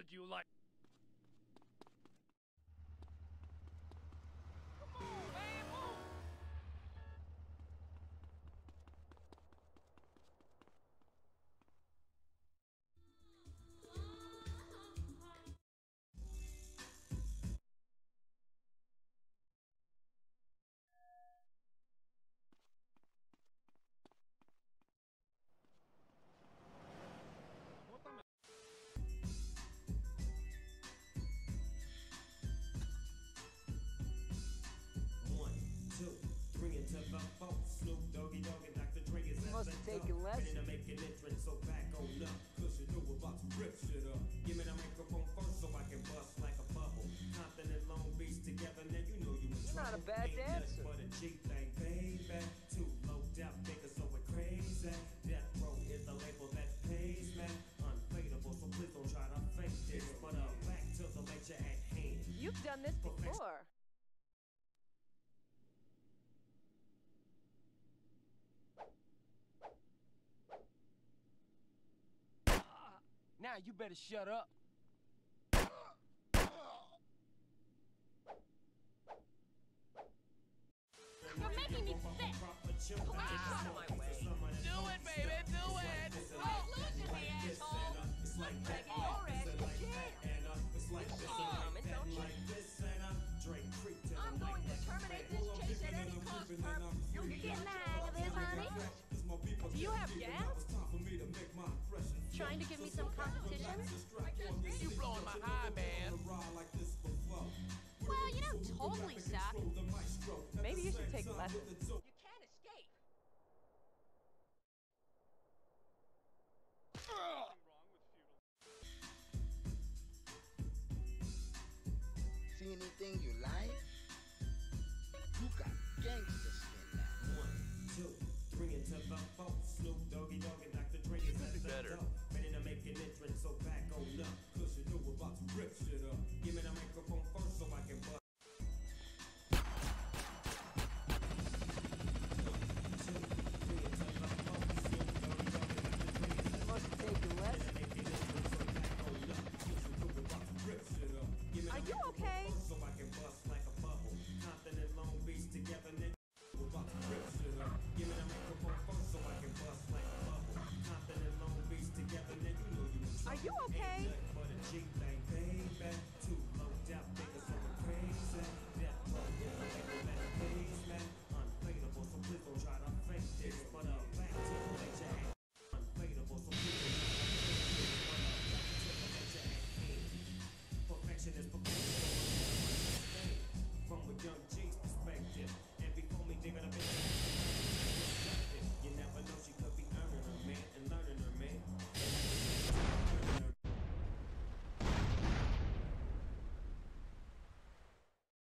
would you like? Dre is at must the have door. taken lessons. Ready to make an entrance, so back on up. Cause you know we're about to rip shit up. Give me the microphone first so I can bust like a bubble. Compton and Long Beach together, now you know you in You're not a trouble. bad Ain't dancer. But a G thing, baby. Too low death niggas, so we're crazy. Death Row is the label that pays me. Unfadable, so please don't try to fake this. But uh, back to the lecture at hand. You've done this before. Now you better shut up. You're making me sick. Out of my way. Do it, baby, do it. Oh, lose me, asshole. It's like that, All right, it's like that, and uh, it's like this, and Calm like it, that, don't you? like this, and uh, Drake Creek to the I'm going to terminate this chase at any cost, perp. You're getting the hang of this, honey? Do you have gas? You can't escape. See anything you like? You got gangsters.